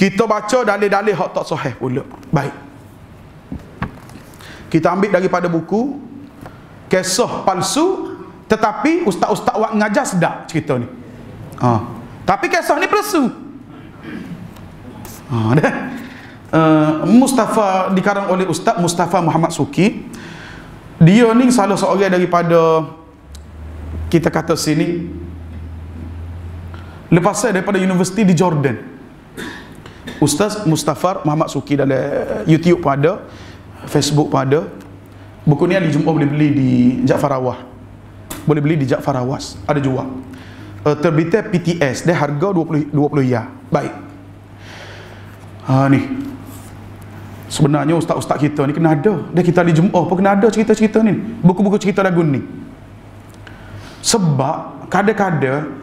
kita baca dalil-dalil hak tak sahih pula. Baik. Kita ambil daripada buku kisah palsu tetapi ustaz-ustaz buat ngajar sedap cerita ni. Ha. tapi kisah ni palsu. Ha, dah. Uh, Mustafa dikarang oleh Ustaz Mustafa Muhammad Suki. Dia ni salah seorang daripada kita kata sini lepas saya daripada universiti di Jordan Ustaz Mustafa Muhammad Suki dalam YouTube pun ada Facebook pun ada buku ni di Jumaat boleh beli di Jaafar Awah boleh beli di Jaafar Awas ada jual uh, terbitnya PTS dia harga 20 20 ya baik ha ni Sebenarnya ustaz-ustaz kita ni kena ada. Dia kita di Jumaat pun kena ada cerita-cerita ni. Buku-buku cerita lagu ni. Sebab kadang-kadang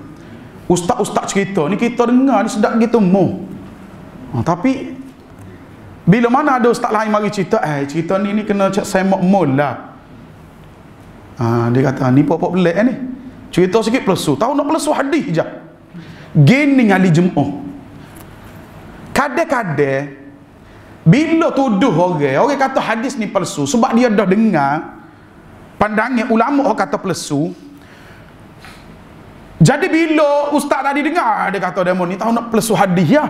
ustaz-ustaz cerita ni kita dengar ni sedap gitu mo. Ha, tapi bila mana ada ustaz lain mari cerita, eh cerita ni ni kena cek semak mul lah. Ha, dia kata ni pokok pelik ni. Cerita sikit pelesu. Tahu nak pelesu hadis je. Gini ngali Jumaat. Kadang-kadang bila tuduh orang, orang kata hadis ni palsu sebab dia dah dengar pandangan ulama orang kata palsu. Jadi bila ustaz tadi dengar dia kata demo ni tahu nak palsu hadis ya.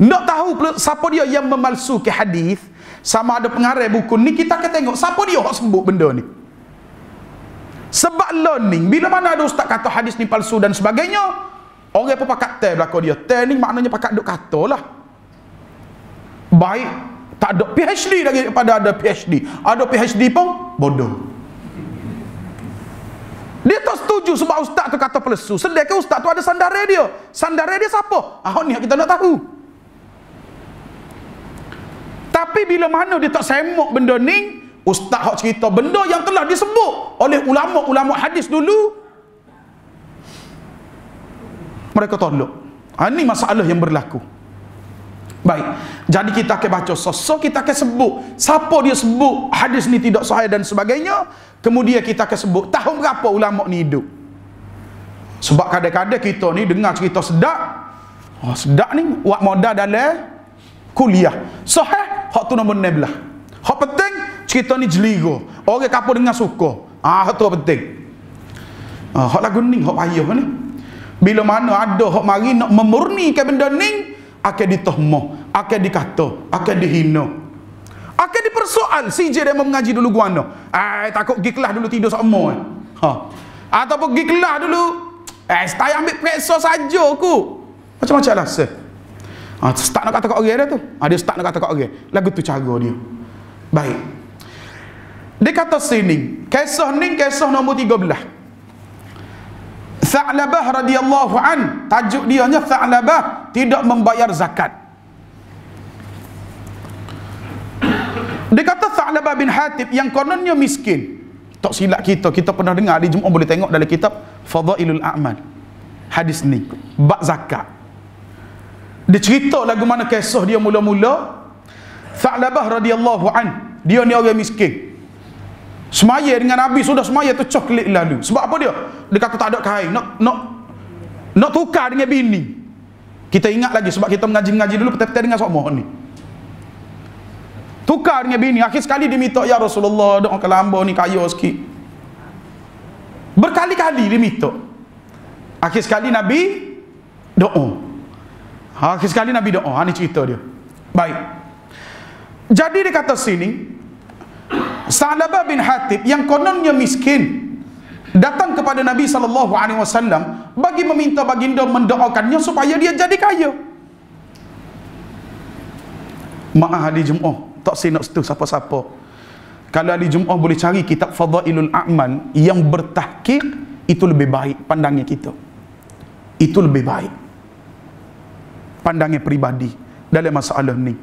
Nak tahu siapa dia yang memalsukan hadis sama ada pengarah buku ni kita akan tengok siapa dia yang sebut benda ni. Sebab learning bila mana ada ustaz kata hadis ni palsu dan sebagainya orang pun pakat tel belakang dia. Tel ni maknanya pakat duk kata lah baik tak ada PhD lagi daripada ada PhD ada PhD pun bodoh dia tak setuju sebab ustaz tu kata pelesu sedangkan ustaz tu ada sandarai dia sandarai dia siapa? ah ni kita nak tahu tapi bila mana dia tak semak benda ni ustaz hak cerita benda yang telah disebut oleh ulama-ulama hadis dulu mereka tolak ha, ini masalah yang berlaku Baik. Jadi kita akan baca sosok kita akan sebut siapa dia sebut hadis ni tidak sahih dan sebagainya. Kemudian kita akan sebut tahun berapa ulama ni hidup. Sebab kadang-kadang kita ni dengar cerita sedap. Oh, sedap ni buat modal dalam kuliah. Sahih hak tu nombor 16. Hak penting cerita ni jeligo. Orang kapo dengar suka. Ah hak tu penting. Ah hak lagu ni hak payah ni. Bila mana ada hak mari nak memurnikan benda ni, akan ditohmoh, akan dikata, akan dihina. Akan dipersoal si je dia mengaji dulu guana. Eh takut pergi kelas dulu tidur sama. Ha. Ataupun pergi kelas dulu eh stay ambil periksa saja aku. Macam-macam lah se. Ha, start nak kata kat orang dia tu. Ha, dia start nak kata kat orang. Lagu tu cara dia. Baik. Dia kata sini, kisah ni kisah nombor 13. Tha'labah radhiyallahu an tajuk dia nya Tha'labah tidak membayar zakat dia kata Tha'labah bin Hatib yang kononnya miskin tak silap kita kita pernah dengar di Jumaat boleh tengok dalam kitab Fadailul A'mal hadis ni bab zakat dia cerita lagu mana kisah dia mula-mula Tha'labah radhiyallahu an dia ni orang miskin Semaya dengan Nabi sudah semaya tu coklat lalu. Sebab apa dia? Dia kata tak ada kain. Nak nak nak tukar dengan bini. Kita ingat lagi sebab kita mengaji-mengaji dulu peta-peta dengan semua ni. Tukar dengan bini. Akhir sekali dia minta ya Rasulullah doa kalau hamba ni kaya sikit. Berkali-kali dia minta. Akhir sekali Nabi doa. Akhir sekali Nabi doa. Ha, ni cerita dia. Baik. Jadi dia kata sini, Sa'labah bin Hatib yang kononnya miskin datang kepada Nabi sallallahu alaihi wasallam bagi meminta baginda mendoakannya supaya dia jadi kaya. Maaf hari Jumaat tak saya nak setu siapa-siapa. Kalau hari Jumaat boleh cari kitab Fadailul A'mal yang bertahqiq itu lebih baik pandangan kita. Itu lebih baik. Pandangan pribadi dalam masalah ni.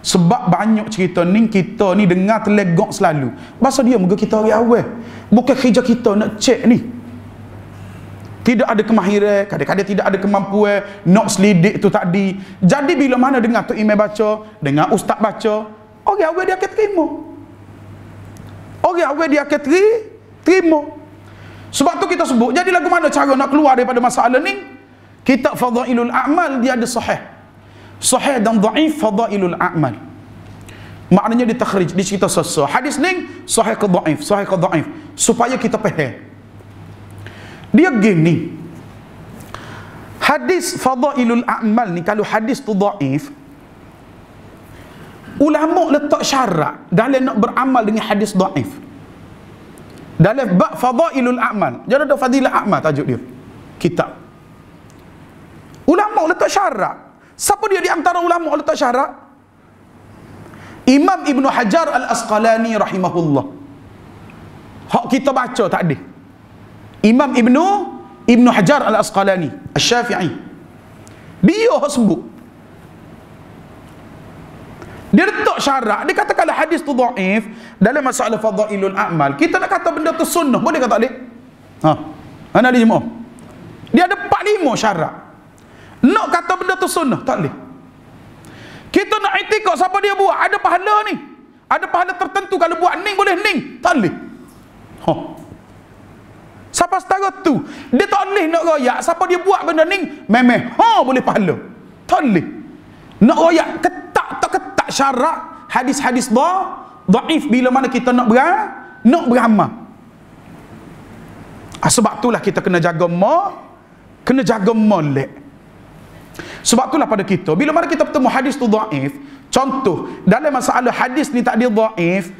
Sebab banyak cerita ni kita ni dengar terlegok selalu. Masa dia muka kita orang awal. Bukan kerja kita nak cek ni. Tidak ada kemahiran, kadang-kadang tidak ada kemampuan nak selidik tu tadi. Jadi bila mana dengar tu email baca, dengar ustaz baca, orang awal dia akan terima. Orang awal dia akan terima. Sebab tu kita sebut, jadi lagu mana cara nak keluar daripada masalah ni? Kitab Fadailul A'mal dia ada sahih. Sahih dan dhaif Fadailul A'mal. Maknanya di takhrij, di cerita sesuatu. Hadis ni sahih ke dhaif, sahih ke dhaif supaya kita faham. Dia gini. Hadis Fadailul A'mal ni kalau hadis tu dhaif, ulama letak syarat dalam nak beramal dengan hadis dhaif. Dalam bab Fadailul A'mal. Jangan ada Fadilah A'mal tajuk dia. Kitab. Ulama letak syarat. Siapa dia di antara ulama letak syarat? Imam Ibn Hajar Al-Asqalani rahimahullah. Hak kita baca tak ada. Imam Ibn Ibn Hajar Al-Asqalani, Al-Syafi'i. Dia hak sebut. Dia letak syarat, dia kata kalau hadis tu dhaif dalam masalah fadailul a'mal, kita nak kata benda tu sunnah, boleh kata boleh? Ha. Mana dia? Dia ada 4 5 syarat. Nak kata benda tu sunnah, tak boleh. Kita nak itikad siapa dia buat, ada pahala ni. Ada pahala tertentu kalau buat ning boleh ning, tak boleh. Ha. Siapa setara tu, dia tak boleh nak royak siapa dia buat benda ning, memeh ha boleh pahala. Tak boleh. Nak royak ketak tak ketak syarat hadis-hadis dah dhaif bila mana kita nak ber nak beramal. Ah, sebab itulah kita kena jaga ma kena jaga molek. Sebab itulah pada kita, bila mana kita bertemu hadis tu dhaif, contoh, dalam masalah hadis ni tak dia dhaif,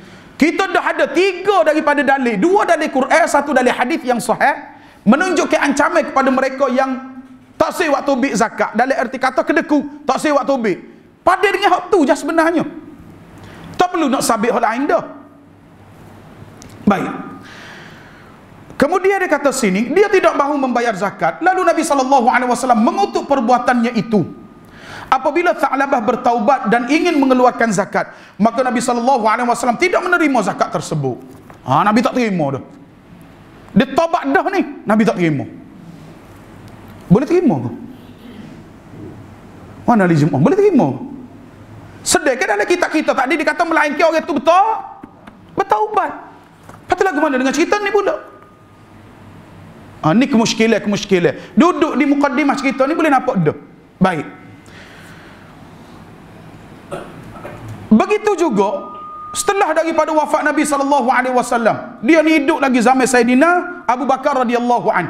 kita dah ada tiga daripada dalil, dua dalil Quran, satu dalil hadis yang sahih, menunjukkan ancaman kepada mereka yang tak sih waktu bik zakat. Dalam erti kata kedeku, tak sih waktu bik. Pada dengan hak tu je sebenarnya. Tak perlu nak sabit hal lain dah. Baik. Kemudian dia kata sini, dia tidak mahu membayar zakat. Lalu Nabi SAW mengutuk perbuatannya itu. Apabila Tha'labah bertaubat dan ingin mengeluarkan zakat, maka Nabi SAW tidak menerima zakat tersebut. Ha, Nabi tak terima dah. Dia taubat dah ni, Nabi tak terima. Boleh terima ke? Mana Jumaat? Boleh terima? Sedih kan dalam kitab kita tadi dikata melainkan orang itu betul? Bertaubat. Patut lagu mana dengan cerita ni pula? Ha, ni kemuskilah, kemuskilah. Duduk di mukaddimah cerita ni boleh nampak dah. Baik. Begitu juga setelah daripada wafat Nabi wasallam, dia ni hidup lagi zaman Saidina Abu Bakar radhiyallahu an.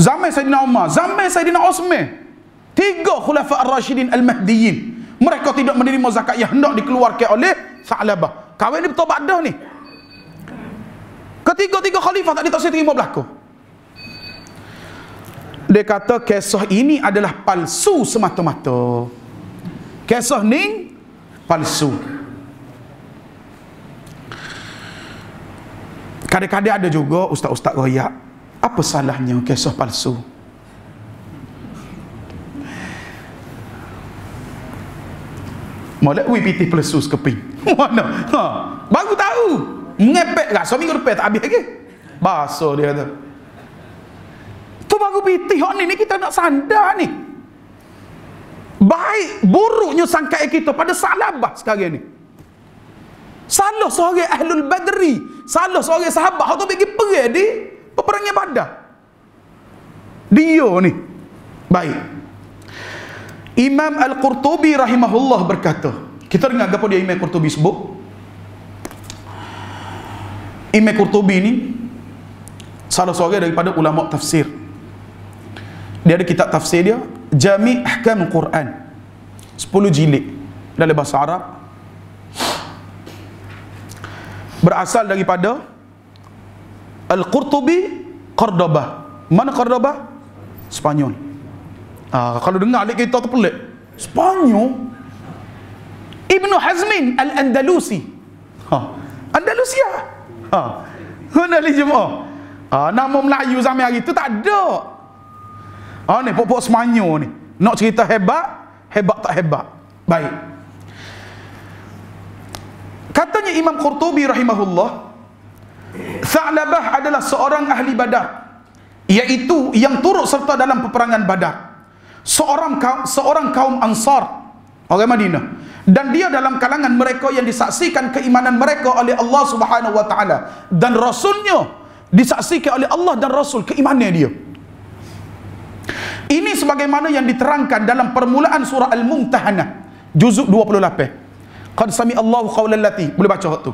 Zaman Saidina Umar, zaman Saidina Osman. Tiga khulafa ar-rasyidin al-mahdiyyin. Mereka tidak menerima zakat yang hendak dikeluarkan oleh Sa'labah. Kawin ni betul dah ni. Ketiga-tiga khalifah tak ditaksir terima berlaku. Dia kata kisah ini adalah palsu semata-mata. Kisah ni palsu. Kadang-kadang ada juga ustaz-ustaz royak. Apa salahnya kisah palsu? Molek wi pitih plesus keping. Mana? Ha, baru tahu. Ngepek rasa minggu depan tak habis lagi. Basuh dia kata. Tu baru pitih hok ni ni kita nak sandar ni. Baik buruknya sangka kita pada salabah sekarang ni. Salah seorang ahlul badri, salah seorang sahabat hok tu pergi perang di peperangan Badar. Dia ni. Baik. Imam Al-Qurtubi rahimahullah berkata, kita dengar apa dia Imam Qurtubi sebut? Imam Qurtubi ni salah seorang daripada ulama tafsir. Dia ada kitab tafsir dia, Jami' Ahkam Quran. 10 jilid dalam bahasa Arab. Berasal daripada Al-Qurtubi Cordoba. Mana Cordoba? Spanyol. Ha, kalau dengar alik kita tu pelik. Spanyol. Ibnu Hazmin Al-Andalusi. Ha. Andalusia. Ha. Mana li jemaah? Ha, nama Melayu zaman hari tu tak ada. Ha, ni pokok Spanyol ni. Nak cerita hebat, hebat tak hebat. Baik. Katanya Imam Qurtubi rahimahullah, Tha'labah adalah seorang ahli badar. Iaitu yang turut serta dalam peperangan badar seorang seorang kaum Ansar orang Madinah dan dia dalam kalangan mereka yang disaksikan keimanan mereka oleh Allah Subhanahu wa taala dan rasulnya disaksikan oleh Allah dan rasul keimanan dia Ini sebagaimana yang diterangkan dalam permulaan surah Al-Mumtahanah juzuk 28. Qad sami Allahu qawlan lati. Boleh baca tu.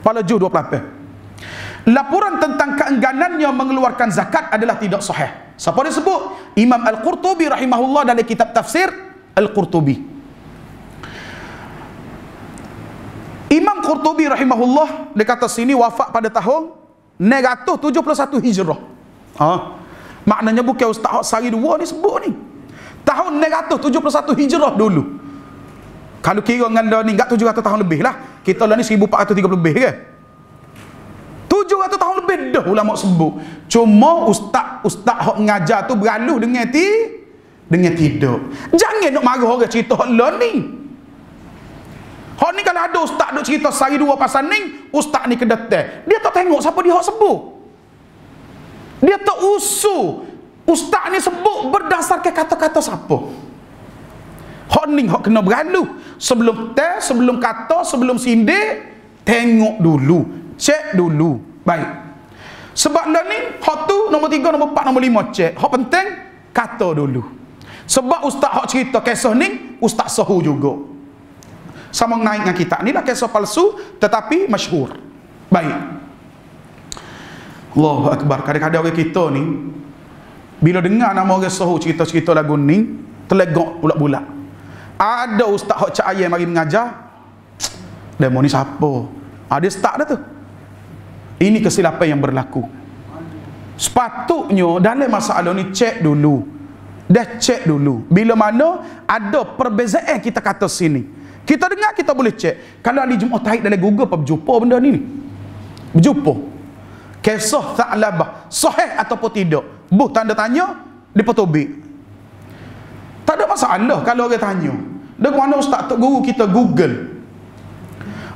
Pada juz 28. Laporan tentang keengganannya mengeluarkan zakat adalah tidak sahih. Siapa dia sebut? Imam Al-Qurtubi rahimahullah dalam kitab tafsir Al-Qurtubi. Imam Qurtubi rahimahullah dia kata sini wafat pada tahun 971 Hijrah. Ha. Maknanya bukan Ustaz Hak Sari dua ni sebut ni. Tahun 971 Hijrah dulu. Kalau kira dengan dah ni enggak 700 tahun lebih lah. Kita lah ni 1430 lebih ke? 700 tahun lebih dah ulama sebut. Cuma ustaz ustaz hak mengajar tu beralu dengan ti dengan tidur. Jangan nak marah orang cerita hak ni. Hak ni kalau ada ustaz duk cerita sehari dua pasal ni, ustaz ni kedetek. Dia tak tengok siapa dia hak sebut. Dia tak usul Ustaz ni sebut berdasarkan kata-kata siapa. Hak ni hak kena beralu. Sebelum teh, sebelum kata, sebelum sindir Tengok dulu. Cek dulu. Baik. Sebab lah ni Hak tu nombor tiga, nombor empat, nombor lima cek. Hak penting Kata dulu. Sebab ustaz hak cerita kisah ni Ustaz sahu juga Sama naik dengan kita Ni lah kisah palsu Tetapi masyhur Baik Allahu Akbar. Kadang-kadang orang kita ni bila dengar nama orang sahu cerita-cerita lagu ni, telegok bulat-bulat. Ada ustaz hak cak ayam mari mengajar. Demo ni siapa? Ada ah, start dah tu. Ini kesilapan yang berlaku. Sepatutnya dalam masalah ni cek dulu. Dah cek dulu. Bila mana ada perbezaan kita kata sini. Kita dengar kita boleh cek. Kalau ahli Jumaat taik dalam Google apa berjumpa benda ni. Berjumpa. Kisah Tha'labah sahih ataupun tidak? Buh tanda tanya di petobik. Tak ada masalah kalau orang tanya. Dari mana ustaz tok guru kita google.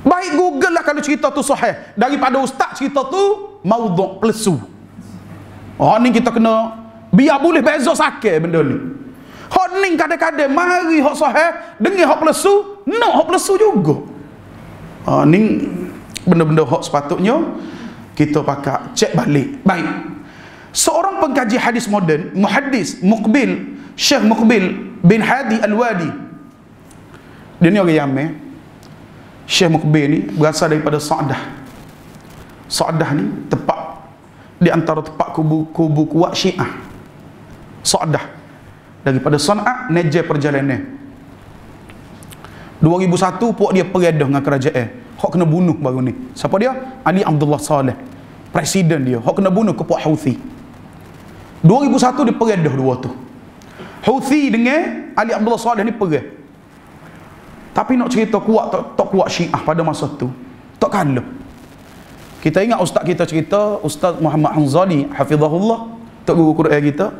Baik google lah kalau cerita tu sahih. Daripada ustaz cerita tu maudhu' plesu. Oh ni kita kena biar boleh beza sakit benda ni hak ni kadang-kadang mari hak sahih dengar hak plesu nak hak plesu juga. Oh ni benda-benda hak sepatutnya kita pakai cek balik. Baik. Seorang pengkaji hadis moden muhaddis muqbil syekh muqbil bin hadi al-wadi. Dia ni orang yaman syekh muqbil ni berasal daripada sa'dah. Sa'dah ni tepat di antara tempat kubu kubu kuat syiah. Sa'dah daripada Sana'a Najah perjalanan 2001 puak dia peredah dengan kerajaan Hak kena bunuh baru ni. Siapa dia? Ali Abdullah Saleh. Presiden dia. Hak kena bunuh ke puak Houthi. 2001 dia peredah dua tu. Houthi dengan Ali Abdullah Saleh ni perah. Tapi nak cerita kuat tak, tak kuat Syiah pada masa tu. Tak kalah. Kita ingat ustaz kita cerita, Ustaz Muhammad Hanzali, hafizahullah, tok guru Quran kita.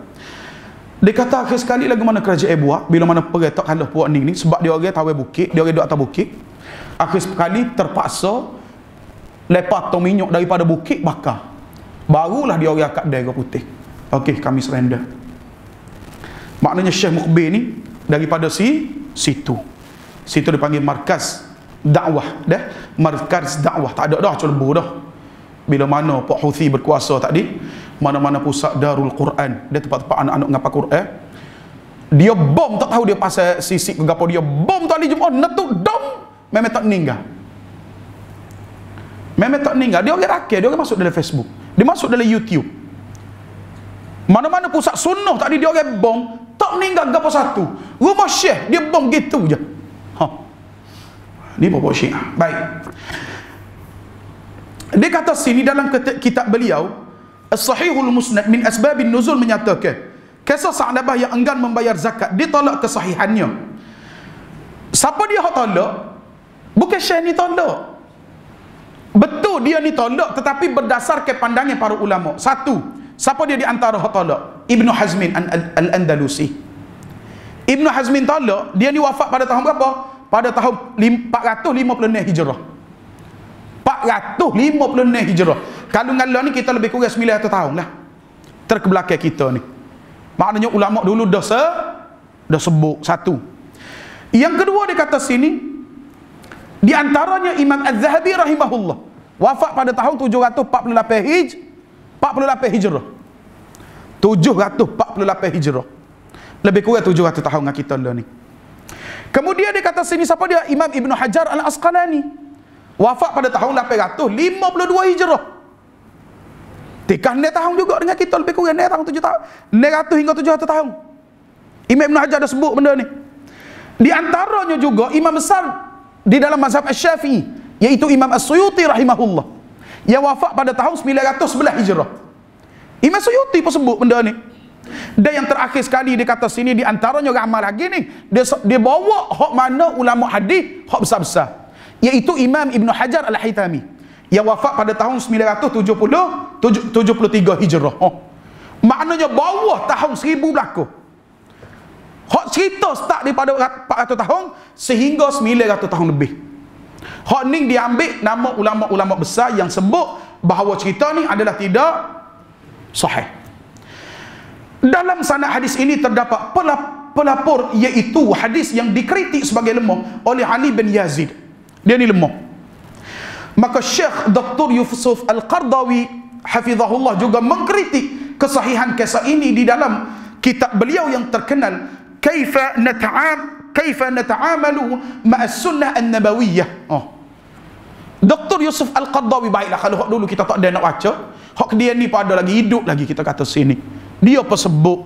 Dia kata akhir sekali lagi mana kerajaan buat bila mana pergi tak kalah puak ni ni sebab dia orang tahu bukit, dia orang duduk atas bukit. Akhir sekali terpaksa lepas tu minyak daripada bukit bakar. Barulah dia orang akad daerah putih. Okey, kami surrender. Maknanya Syekh Mukbir ni daripada si situ. Situ dipanggil markas dakwah dah. Markas dakwah. Tak ada dah celbu dah. Bila mana Pak Houthi berkuasa tadi mana-mana pusat Darul Quran dia tempat-tempat anak-anak ngapa Quran dia bom tak tahu dia pasal sisik ke apa dia bom tadi Jumaat netuk dom Memang tak meninggal. Memang tak meninggal. Dia orang rakyat, dia orang masuk dalam Facebook. Dia masuk dalam YouTube. Mana-mana pusat sunnah tadi dia orang bom, tak meninggal gapo satu. Rumah Syekh dia bom gitu je. Ha. Ni bapak Syiah. Baik. Dia kata sini dalam kitab beliau As-Sahihul Musnad min asbabin nuzul menyatakan kisah Sa'labah yang enggan membayar zakat ditolak kesahihannya. Siapa dia hak tolak? Bukan Syekh ni tolak. Betul dia ni tolak tetapi berdasarkan pandangan para ulama. Satu, siapa dia di antara hak tolak? Ibnu Hazmin Al-Andalusi. Ibnu Hazmin tolak, dia ni wafat pada tahun berapa? Pada tahun 456 Hijrah. 456 Hijrah. Kalau ngalah ni kita lebih kurang 900 tahun lah. Terkebelakang kita ni. Maknanya ulama dulu dah se dah sebut satu. Yang kedua dia kata sini di antaranya Imam Az-Zahabi rahimahullah wafat pada tahun 748 Hij 48 Hijrah. 748 Hijrah. Lebih kurang 700 tahun dengan kita lah ni. Kemudian dia kata sini siapa dia? Imam Ibn Hajar Al-Asqalani. Wafat pada tahun 852 Hijrah. Tikah ni tahun juga dengan kita lebih kurang ni tahun 7 tahun. 900 hingga 700 tahun. Imam Ibn Hajar dah sebut benda ni. Di antaranya juga imam besar di dalam mazhab Asy-Syafi'i iaitu Imam As-Suyuti rahimahullah yang wafat pada tahun 911 Hijrah. Imam Suyuti pun sebut benda ni. Dan yang terakhir sekali dia kata sini di antaranya ramal lagi ni dia dia bawa hak mana ulama hadis hak besar-besar iaitu Imam Ibn Hajar Al-Haytami yang wafat pada tahun 970 73 Hijrah. Oh. Maknanya bawah tahun 1000 berlaku. Hak cerita start daripada 400 tahun sehingga 900 tahun lebih. Hak ni diambil nama ulama-ulama besar yang sebut bahawa cerita ni adalah tidak sahih. Dalam sanad hadis ini terdapat pelapor iaitu hadis yang dikritik sebagai lemah oleh Ali bin Yazid. Dia ni lemah. Maka Syekh Dr. Yusuf Al-Qardawi hafizahullah juga mengkritik kesahihan kisah ini di dalam kitab beliau yang terkenal kaifa nata'am kaifa nata'amalu ma'a sunnah an-nabawiyah oh Dr. Yusuf Al-Qaddawi baiklah kalau hak dulu kita tak ada nak baca hak dia ni pada lagi hidup lagi kita kata sini dia apa sebut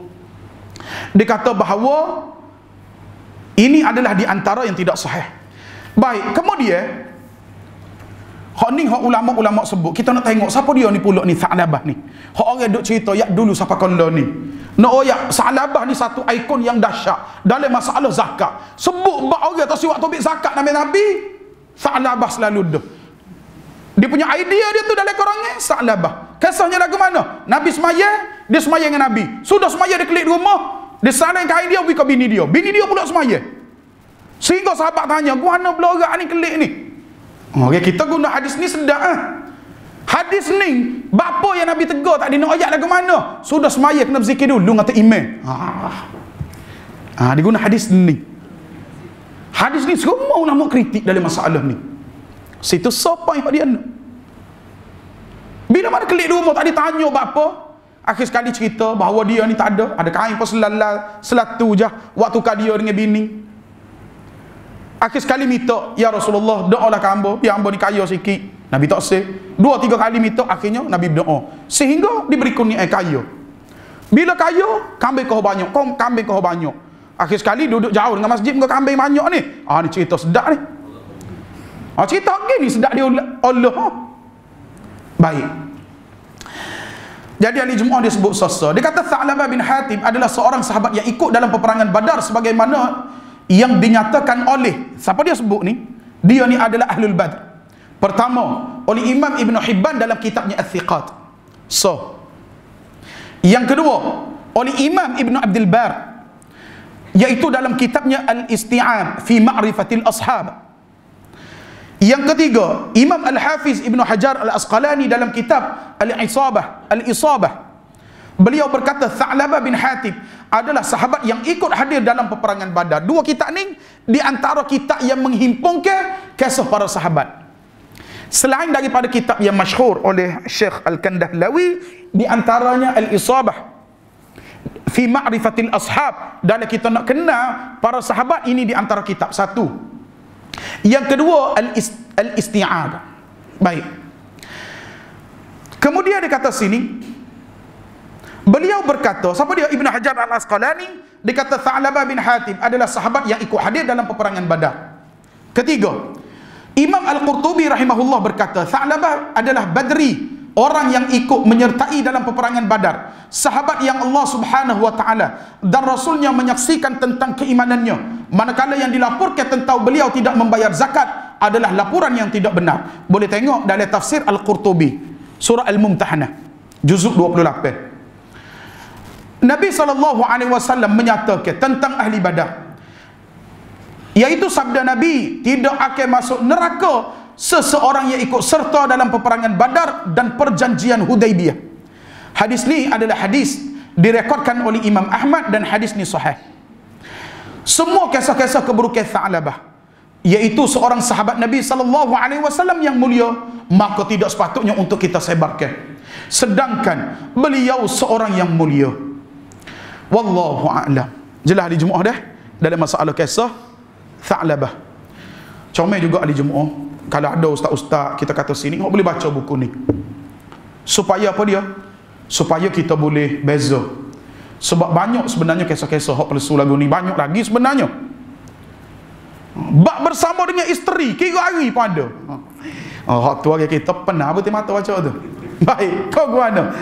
dia kata bahawa ini adalah di antara yang tidak sahih baik kemudian hak ni hak ulama-ulama sebut kita nak tengok siapa dia ni pula ni Sa'labah ni hak orang duk cerita ya dulu siapa kala ni nak oyak Sa'labah ni satu ikon yang dahsyat dalam masalah zakat. Sebut bak orang tak siwak tobik zakat nama Nabi. Sa'labah selalu dah. Dia punya idea dia tu dalam korangnya Sa'labah. Kisahnya lagu mana? Nabi semaya, dia semaya dengan Nabi. Sudah semaya dia kelik di rumah, dia saling kain dia pergi ke bini dia. Bini dia pula semaya. Sehingga sahabat tanya, "Guana pula orang ni kelik ni?" Okay, kita guna hadis ni sedap ah. Hadis ni, bapa yang Nabi tegur tak ada nak ayat lagu mana? Sudah semaya kena berzikir dulu ngata iman. Ah. Ah, diguna hadis ni. Hadis ni semua ulama kritik dalam masalah ni. Situ siapa yang dia nak? Bila mana kelik di rumah tak ditanya bapa, akhir sekali cerita bahawa dia ni tak ada, ada kain pun selala, selatu je waktu dia dengan bini. Akhir sekali minta, ya Rasulullah, doalah ke hamba, biar hamba ni kaya sikit. Nabi tak say. Dua tiga kali minta akhirnya Nabi berdoa. Sehingga diberi kurnia kaya. Bila kaya, kambing kau banyak. Kau kambing kau banyak. Akhir sekali duduk jauh dengan masjid kau kambing banyak ni. Ah ni cerita sedap ni. Ah cerita gini sedap dia Allah. Baik. Jadi ahli Jumaat dia sebut sasa. Dia kata Tha'labah bin Hatib adalah seorang sahabat yang ikut dalam peperangan Badar sebagaimana yang dinyatakan oleh siapa dia sebut ni? Dia ni adalah Ahlul Badr. Pertama, oleh Imam Ibn Hibban dalam kitabnya Al-Thiqat. So, yang kedua, oleh Imam Ibn Abdul Bar yaitu dalam kitabnya Al-Isti'ab fi Ma'rifatil Ashab. Yang ketiga, Imam Al-Hafiz Ibn Hajar Al-Asqalani dalam kitab Al-Isabah, Al-Isabah. Beliau berkata Tha'labah bin Hatib adalah sahabat yang ikut hadir dalam peperangan Badar. Dua kitab ni di antara kitab yang menghimpunkan kisah para sahabat. Selain daripada kitab yang masyhur oleh Syekh Al-Kandahlawi di antaranya Al-Isabah fi ma'rifatil ashab dan kita nak kenal para sahabat ini di antara kitab satu. Yang kedua al-isti'ab. Baik. Kemudian dia kata sini beliau berkata, siapa dia Ibn Hajar Al-Asqalani dia kata Tha'labah bin Hatib adalah sahabat yang ikut hadir dalam peperangan Badar. Ketiga, Imam Al-Qurtubi rahimahullah berkata, Tha'labah adalah badri, orang yang ikut menyertai dalam peperangan Badar. Sahabat yang Allah Subhanahu wa taala dan rasulnya menyaksikan tentang keimanannya. Manakala yang dilaporkan tentang beliau tidak membayar zakat adalah laporan yang tidak benar. Boleh tengok dalam tafsir Al-Qurtubi, surah Al-Mumtahanah, juzuk 28. Nabi wasallam menyatakan tentang ahli Badar Iaitu sabda Nabi tidak akan masuk neraka seseorang yang ikut serta dalam peperangan Badar dan perjanjian Hudaibiyah. Hadis ni adalah hadis direkodkan oleh Imam Ahmad dan hadis ni sahih. Semua kisah-kisah keburukan Tha'labah iaitu seorang sahabat Nabi wasallam yang mulia maka tidak sepatutnya untuk kita sebarkan. Sedangkan beliau seorang yang mulia wallahu a'lam. Jelas di jemaah dah dalam masalah kisah Tha'labah. Comel juga di jemaah kalau ada ustaz-ustaz kita kata sini hok boleh baca buku ni. Supaya apa dia? Supaya kita boleh beza. Sebab banyak sebenarnya kisah-kisah hok palsu lagu ni. Banyak lagi sebenarnya. Bak bersama dengan isteri kira hari pun ada. Oh, hak tu hari kita pernah betul mata baca tu. Baik kau gua mana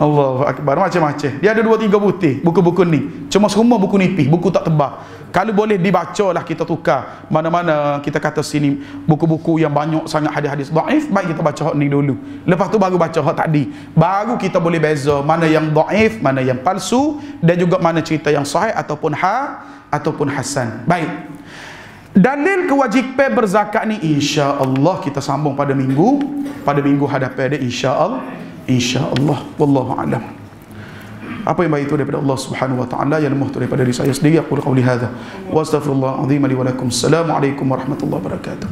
Allah Akbar. Macam-macam. Dia ada dua tiga putih buku-buku ni. Cuma semua buku nipis buku tak tebal. Kalau boleh dibaca lah kita tukar. Mana-mana kita kata sini buku-buku yang banyak sangat hadis-hadis daif baik kita baca hak ni dulu. Lepas tu baru baca hak tadi. Baru kita boleh beza mana yang daif mana yang palsu dan juga mana cerita yang sahih ataupun ha ataupun hasan. Baik. Dalil kewajipan berzakat ni insya-Allah kita sambung pada minggu pada minggu hadapan dia insya-Allah insya-Allah. Wallahu alam. Apa yang baik itu daripada Allah Subhanahu wa taala yang lemah itu daripada diri saya sendiri. Aku qauli hadza wa astaghfirullah azim li wa lakum. Assalamu alaikum warahmatullahi wabarakatuh